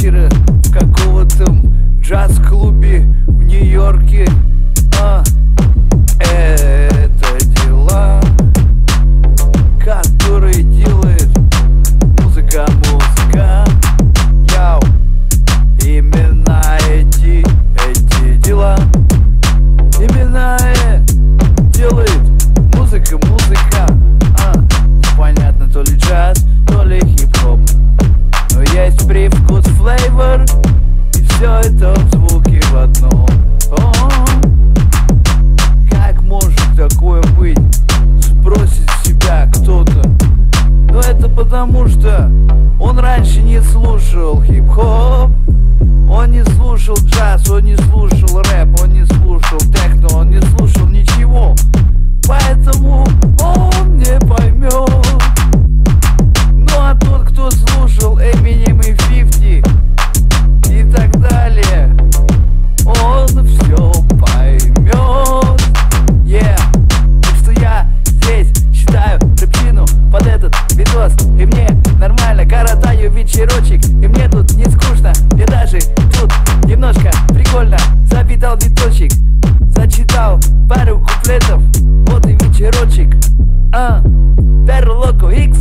вечера в каком-то джаз-клубе в Нью-Йорке. А это дела, которые делает музыка, музыка. Яу, именно эти, эти дела, именно это делает музыка, музыка. это звуки в одном. А? Как может такое быть? Спросит себя кто-то. Но это потому что он раньше не слушал хип-хоп. цветочек Зачитал пару куплетов Вот и вечерочек. А, Перлоку Икс